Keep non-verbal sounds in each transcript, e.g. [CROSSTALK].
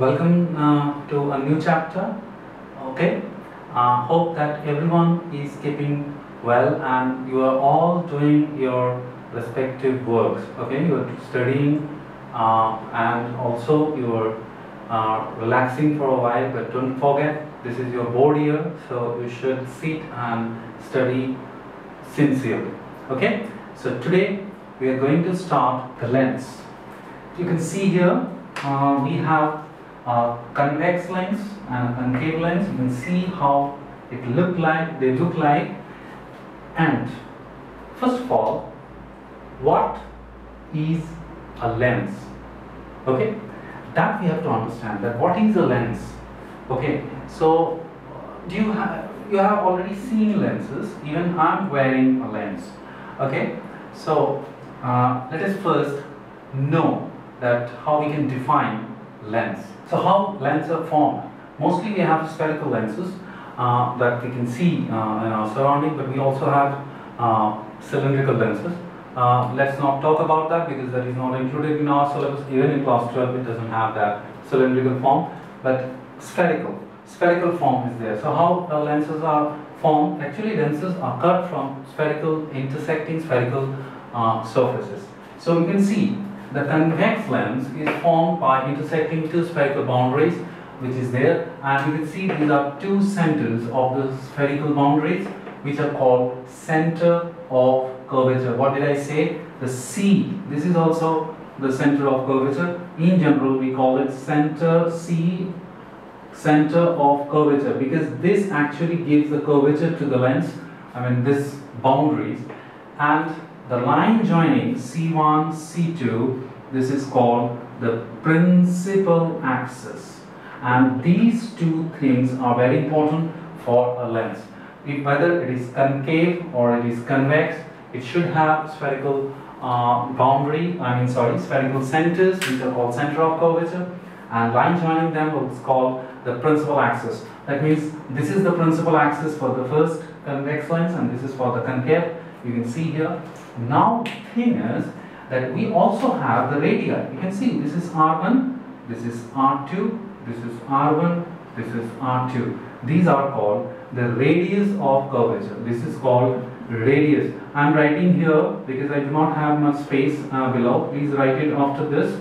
welcome uh, to a new chapter. Okay, uh, hope that everyone is keeping well and you are all doing your respective works. Okay, you are studying uh, and also you are uh, relaxing for a while, but don't forget this is your board year, so you should sit and study sincerely. Okay, so today we are going to start the lens. You can see here uh, we have convex lens and concave lens. You can see how it look like they look like. And first of all, what is a lens? Okay, that we have to understand. That what is a lens? Okay, so do you have you have already seen lenses? Even I'm wearing a lens. Okay, so uh, let us first know that how we can define lens. So how lenses are formed? Mostly we have spherical lenses uh, that we can see uh, in our surrounding, but we also have uh, cylindrical lenses. Uh, let's not talk about that because that is not included in our syllabus. Even in class 12, it doesn't have that cylindrical form, but spherical. Spherical form is there. So how uh, lenses are formed? Actually, lenses are cut from spherical, intersecting spherical uh, surfaces. So you can see the convex lens is formed by intersecting two spherical boundaries which is there and you can see these are two centers of the spherical boundaries which are called center of curvature. What did I say? The C. This is also the center of curvature. In general we call it center C center of curvature because this actually gives the curvature to the lens I mean this boundaries and the line joining C1, C2, this is called the principal axis. And these two things are very important for a lens. If whether it is concave or it is convex, it should have spherical uh, boundary, I mean sorry, spherical centers which are called center of curvature and line joining them is called the principal axis. That means this is the principal axis for the first convex lens and this is for the concave. You can see here now thing is that we also have the radii. You can see this is R1, this is R2, this is R1, this is R2. These are called the radius of curvature. This is called radius. I am writing here because I do not have much space uh, below. Please write it after this.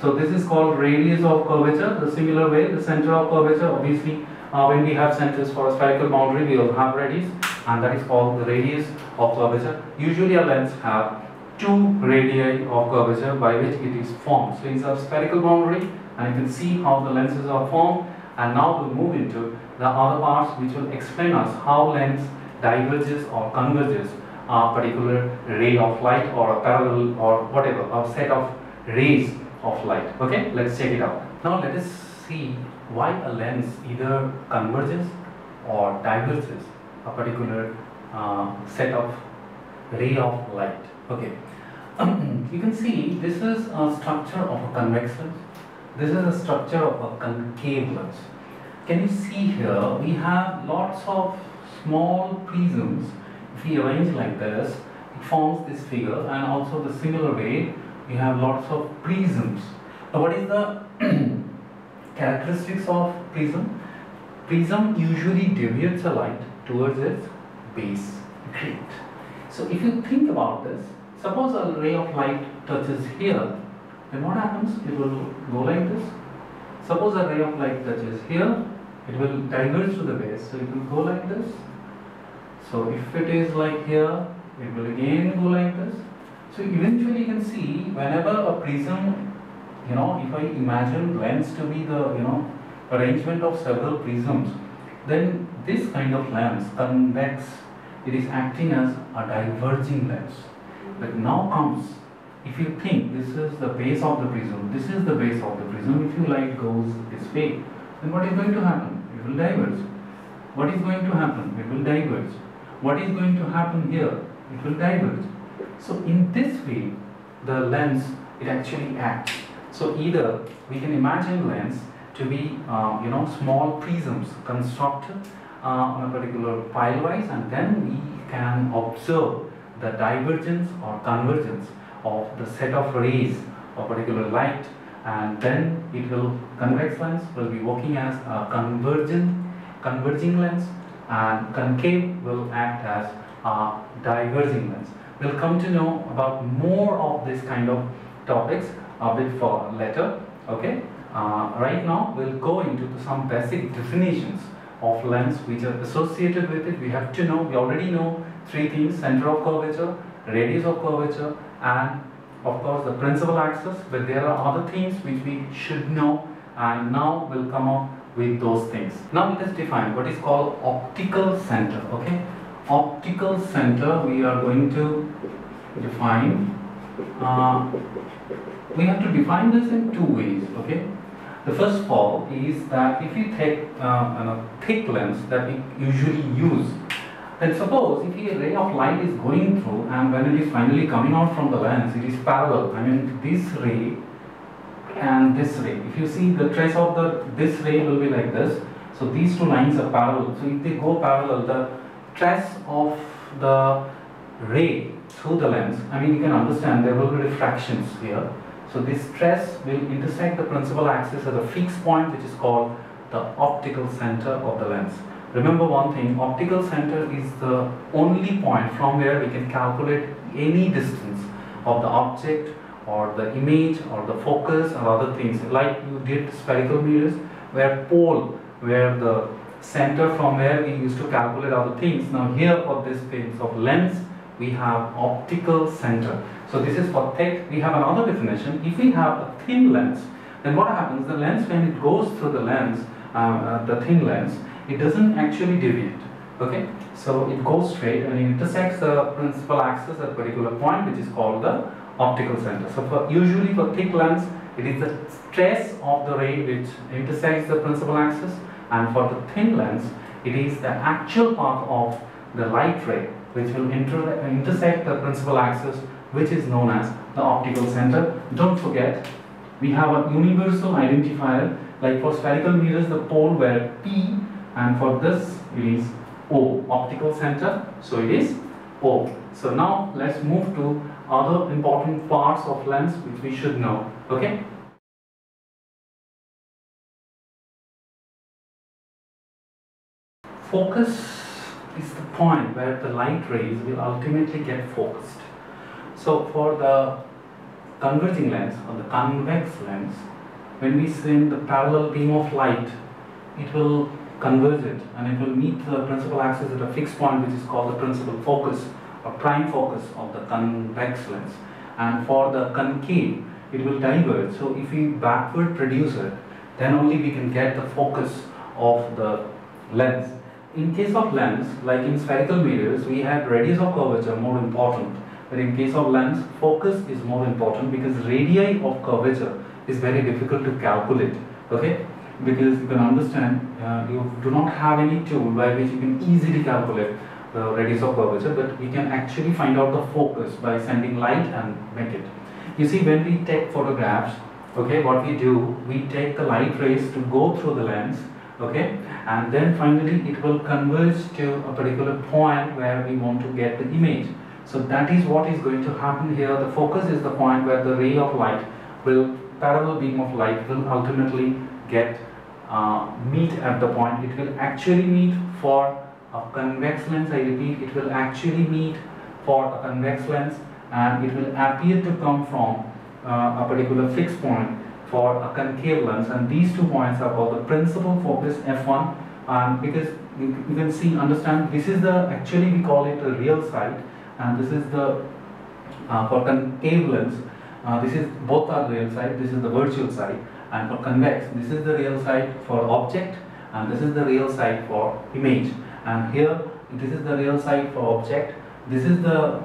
So this is called radius of curvature. The similar way, the center of curvature, obviously uh, when we have centers for a spherical boundary, we will have radius and that is called the radius of curvature. Usually a lens have two radii of curvature by which it is formed. So it's a spherical boundary and you can see how the lenses are formed and now we'll move into the other parts which will explain us how lens diverges or converges a particular ray of light or a parallel or whatever, a set of rays of light. Okay, let's check it out. Now let us see why a lens either converges or diverges a particular uh, set of ray of light. Okay, [CLEARS THROAT] you can see this is a structure of a convex lens. This is a structure of a concave lens. Can you see here? We have lots of small prisms. If we arrange like this, it forms this figure, and also the similar way we have lots of prisms. Now, what is the [CLEARS THROAT] characteristics of prism? Prism usually deviates a light towards its base. Great. So if you think about this, suppose a ray of light touches here, then what happens? It will go like this. Suppose a ray of light touches here, it will diverge to the base, so it will go like this. So if it is like here, it will again go like this. So eventually you can see whenever a prism, you know, if I imagine lens to be the, you know, arrangement of several prisms, then this kind of lens, convex, it is acting as a diverging lens. But now comes, if you think this is the base of the prism, this is the base of the prism, if your light goes this way, then what is going to happen? It will diverge. What is going to happen? It will diverge. What is going to happen here? It will diverge. So in this way, the lens, it actually acts. So either we can imagine lens to be, uh, you know, small prisms constructed on a particular pilewise and then we can observe the divergence or convergence of the set of rays of particular light and then it will convex lens will be working as a convergent converging lens and concave will act as a diverging lens. We'll come to know about more of this kind of topics a bit for later. Okay. Uh, right now we'll go into some basic definitions of lens which are associated with it. We have to know, we already know three things, center of curvature, radius of curvature and of course the principal axis but there are other things which we should know and now we'll come up with those things. Now let us define what is called optical center. Okay, optical center we are going to define. Uh, we have to define this in two ways. Okay, the first fall is that if you take um, a thick lens that we usually use then suppose if a ray of light is going through and when it is finally coming out from the lens, it is parallel. I mean this ray and this ray. If you see the trace of the this ray will be like this. So these two lines are parallel. So if they go parallel, the trace of the ray through the lens, I mean you can understand there will be refractions here. So this stress will intersect the principal axis at a fixed point which is called the optical center of the lens. Remember one thing, optical center is the only point from where we can calculate any distance of the object or the image or the focus or other things. Like you did spherical mirrors where pole where the center from where we used to calculate other things. Now here for this case of lens we have optical center so this is for thick we have another definition. If we have a thin lens then what happens? The lens when it goes through the lens uh, uh, the thin lens it doesn't actually deviate okay? So it goes straight and it intersects the principal axis at a particular point which is called the optical center. So for usually for thick lens, it is the stress of the ray which intersects the principal axis. And for the thin lens, it is the actual path of the light ray which will inter intersect the principal axis which is known as the optical center. Don't forget, we have a universal identifier like for spherical mirrors the pole where P and for this it is O, optical center, so it is O. So now let's move to other important parts of lens which we should know. Okay. Focus is the point where the light rays will ultimately get focused. So for the converging lens or the convex lens, when we send the parallel beam of light, it will converge it and it will meet the principal axis at a fixed point which is called the principal focus or prime focus of the convex lens. And for the concave it will diverge. So if we backward produce it then only we can get the focus of the lens. In case of lens like in spherical mirrors we had radius of curvature more important but in case of lens focus is more important because radii of curvature is very difficult to calculate okay because you can understand uh, you do not have any tool by which you can easily calculate the radius of curvature but we can actually find out the focus by sending light and make it. You see when we take photographs okay what we do we take the light rays to go through the lens okay and then finally it will converge to a particular point where we want to get the image. So that is what is going to happen here. The focus is the point where the ray of light will parallel beam of light will ultimately get uh, meet at the point. It will actually meet for a convex lens, I repeat, it will actually meet for a convex lens and it will appear to come from uh, a particular fixed point for a concave lens. And these two points are called the principal focus f1 and because you, can see understand this is the actually we call it a real side and this is the uh, for concave lens uh, this is both are real side this is the virtual side. And for convex this is the real side for object and this is the real side for image. And here this is the real side for object this is the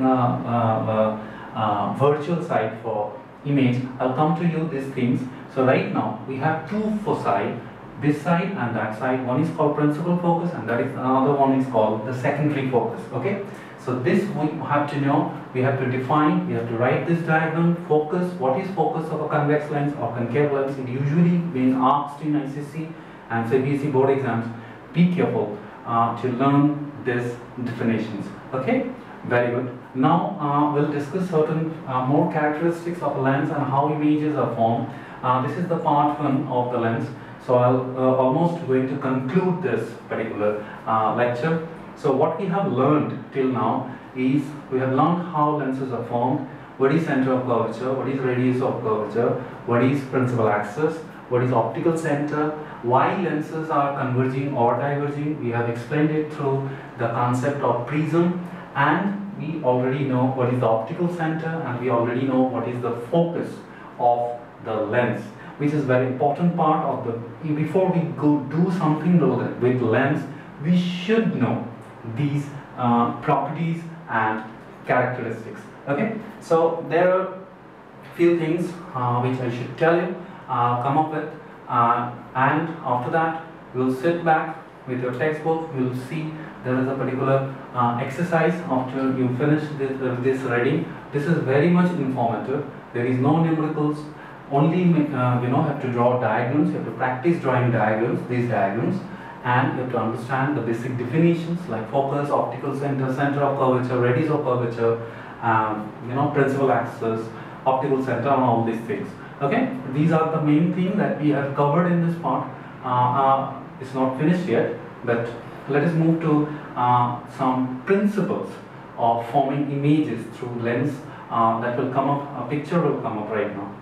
uh, uh, uh, uh, virtual side for image. I'll come to you these things. So right now we have two foci this side and that side one is called principal focus and that is another one is called the secondary focus okay so this we have to know we have to define we have to write this diagram focus what is focus of a convex lens or concave lens it usually being asked in ICSE and CBSE board exams be careful uh, to learn these definitions. Okay, very good. Now uh, we'll discuss certain uh, more characteristics of a lens and how images are formed. uh, this is the part one of the lens. So I'll uh, almost going to conclude this particular uh, lecture. So what we have learned till now is we have learned how lenses are formed, what is center of curvature, what is radius of curvature, what is principal axis, what is optical center, why lenses are converging or diverging. We have explained it through the concept of prism and we already know what is the optical center and we already know what is the focus of the lens which is very important part of the before we go do something with lens we should know these uh, properties and characteristics. Okay? So there are few things uh, which I should tell you uh, come up with uh, and after that we'll sit back with your textbook you'll see there is a particular uh, exercise after you finish this, uh, this reading. This is very much informative. There is no numericals only uh, you know have to draw diagrams you have to practice drawing diagrams these diagrams and you have to understand the basic definitions like focus optical center center of curvature radius of curvature um, you know principal axis optical center and all these things. Okay? These are the main things that we have covered in this part. Uh, uh, it's not finished yet but let us move to uh, some principles of forming images through lens uh, that will come up, a picture will come up right now.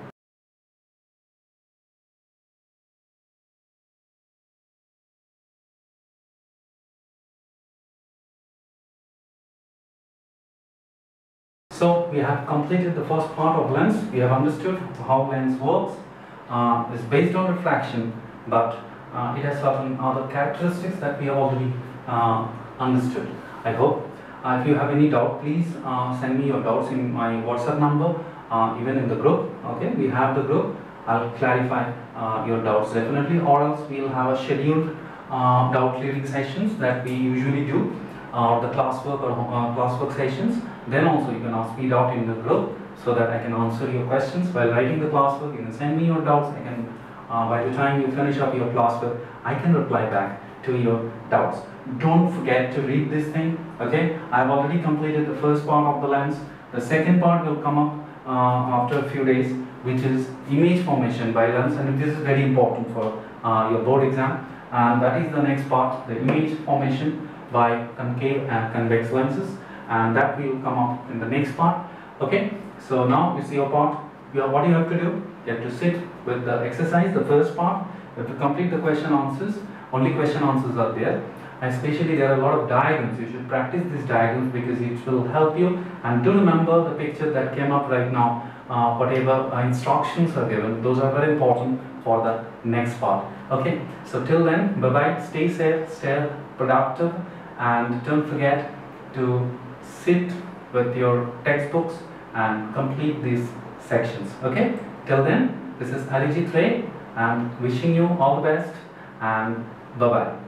So we have completed the first part of lens. We have understood how lens works. Uh, it's based on refraction, but uh, it has certain other characteristics that we have already uh, understood. I hope. Uh, if you have any doubt, please uh, send me your doubts in my WhatsApp number, uh, even in the group. Okay, we have the group. I'll clarify your doubts definitely, or else we'll have a scheduled doubt clearing sessions that we usually do, or the classwork or classwork sessions. Then also you can ask me doubt in the group so that I can answer your questions while writing the classwork. You can send me your doubts. I can uh, by the time you finish up your classwork, I can reply back to your doubts. Don't forget to read this thing, okay? I've already completed the first part of the lens. The second part will come up uh, after a few days, which is image formation by lens, and this is very important for uh, your board exam. And that is the next part, the image formation by concave and convex lenses, and that will come up in the next part, okay? So now you see your part, what you have to do? You have to sit with the exercise, the first part. You have to complete the question answers. Only question answers are there. Especially there are a lot of diagrams. You should practice these diagrams because it will help you. And do remember the picture that came up right now. Uh, whatever uh, instructions are given, those are very important for the next part. Okay, so till then, bye bye. Stay safe, stay productive, and don't forget to sit with your textbooks and complete these sections. Okay. Till then, this is Arijit Ray and wishing you all the best and bye-bye.